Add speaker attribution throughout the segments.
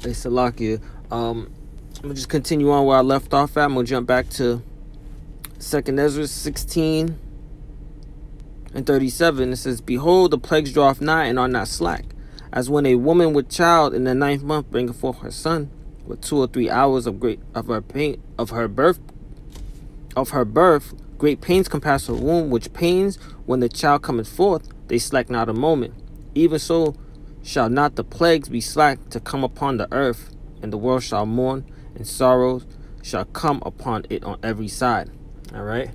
Speaker 1: Hey, Salakia. Um, I'm gonna just continue on where I left off at. I'm gonna jump back to Second Ezra 16 and 37. It says, Behold, the plagues draw nigh and are not slack. As when a woman with child in the ninth month bringeth forth her son, with two or three hours of great of her pain of her birth of her birth, great pains compass her womb, which pains when the child cometh forth, they slack not a moment. Even so shall not the plagues be slack to come upon the earth, and the world shall mourn, and sorrows shall come upon it on every side. All right,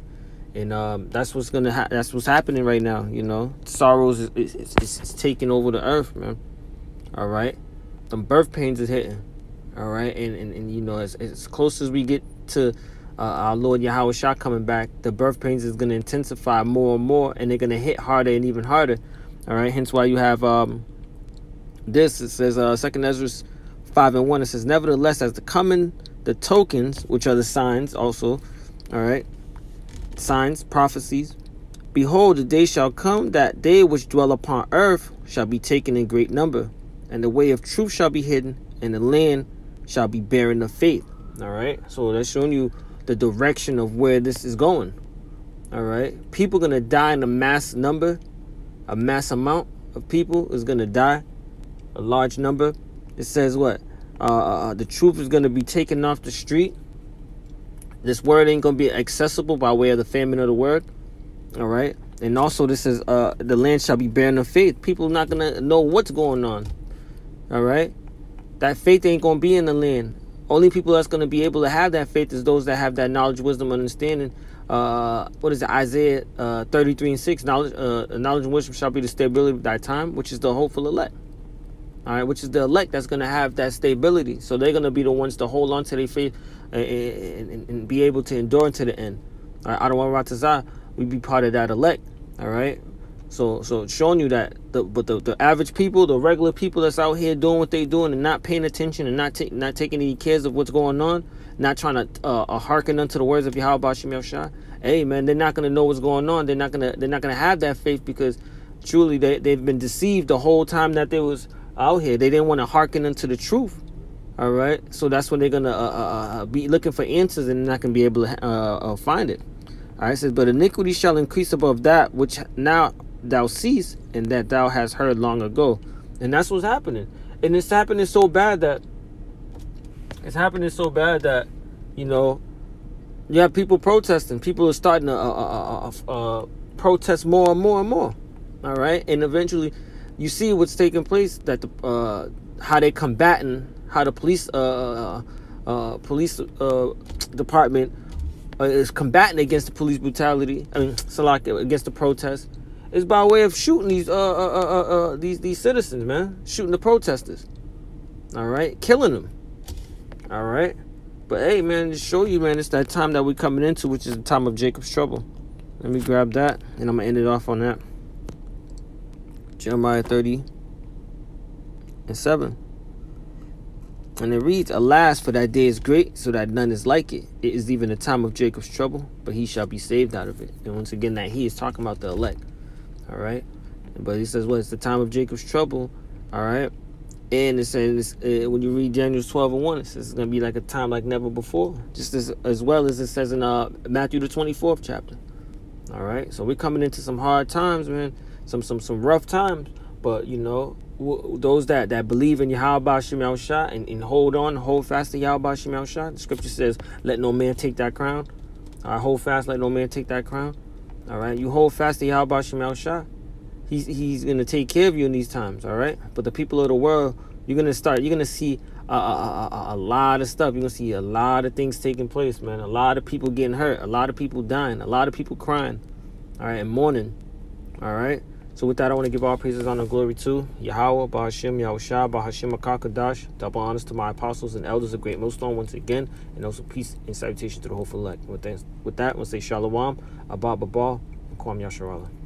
Speaker 1: and um, that's what's gonna ha- that's what's happening right now. You know, sorrows is, is, is, is taking over the earth, man. All right, the birth pains is hitting. All right, and and, and you know, as, as close as we get to uh, our Lord Yahweh Shah coming back, the birth pains is going to intensify more and more, and they're going to hit harder and even harder. All right, hence why you have um, this. It says uh, Second Ezra five and one. It says, nevertheless, as the coming, the tokens, which are the signs, also, all right, signs, prophecies. Behold, the day shall come that they which dwell upon earth shall be taken in great number, and the way of truth shall be hidden, and the land shall be barren of faith. All right, so that's showing you the direction of where this is going. All right, people gonna die in a mass number, a mass amount of people is gonna die, a large number. It says what? Uh, uh, uh the truth is gonna be taken off the street. This word ain't gonna be accessible by way of the famine of the word. All right, and also this is uh the land shall be barren of faith. People not gonna know what's going on. All right, that faith ain't gonna be in the land only people that's going to be able to have that faith is those that have that knowledge, wisdom, understanding. Uh, what is it? Isaiah uh, 33 and 6. Knowledge, uh, knowledge and wisdom shall be the stability of thy time, which is the hopeful elect. All right, which is the elect that's going to have that stability. So they're going to be the ones to hold on to their faith and, and, and be able to endure to the end. All right, I don't want to we be part of that elect. All right, so so showing you that the but the, the average people, the regular people that's out here doing what they doing and not paying attention and not taking not taking any cares of what's going on, not trying to uh, uh hearken unto the words of Yahweh Shem Shah. Hey man, they're not gonna know what's going on. They're not gonna they're not gonna have that faith because truly they they've been deceived the whole time that they was out here. They didn't want to hearken unto the truth. All right, so that's when they're gonna uh, uh, uh be looking for answers and not gonna be able to uh, uh, find it. All right, it says, but iniquity shall increase above that which now thou seest and that thou hast heard long ago. And that's what's happening. And it's happening so bad that it's happening so bad that, you know, you have people protesting. People are starting to uh, uh, uh, uh, protest more and more and more. All right. And eventually you see what's taking place that the, uh, how they combating, how the police, uh, uh, police uh, department uh, is combating against the police brutality. I mean, Salak against the protests is by way of shooting these uh, uh, uh, uh, uh, these these citizens, man, shooting the protesters. All right, killing them. All right, but hey, man, just show you, man, it's that time that we're coming into, which is the time of Jacob's trouble. Let me grab that, and I'm gonna end it off on that. Jeremiah 30 and 7. And it reads, Alas, for that day is great, so that none is like it. It is even the time of Jacob's trouble, but he shall be saved out of it. And once again, that he is talking about the elect. All right. But he says, well, it's the time of Jacob's trouble. All right. And it says, uh, when you read Daniel 12 and 1, it says it's going to be like a time like never before. Just as, as well as it says in uh, Matthew, the 24th chapter. All right. So we're coming into some hard times, man. Some, some, some rough times. But, you know, w- those that, that believe in Yahweh Shem Shah and, and hold on, hold fast to Yahweh Shem Shah. The scripture says, let no man take that crown. All right, hold fast, let no man take that crown. All right, you hold fast to Yahweh Shemal Shah. He's he's gonna take care of you in these times. All right, but the people of the world, you're gonna start. You're gonna see a, a, a, a, lot of stuff. You're gonna see a lot of things taking place, man. A lot of people getting hurt. A lot of people dying. A lot of people crying. All right, and mourning. All right. So with that, I want to give all praises, honor, glory to Yahweh, Bahashim, Yahushua, Bahashim, Akakadash. Double honors to my apostles and elders of Great Millstone once again, and also peace and salutation to the whole elect. With that, with that, we'll say Shalom, Abba Baba, and Kwam Yasharallah.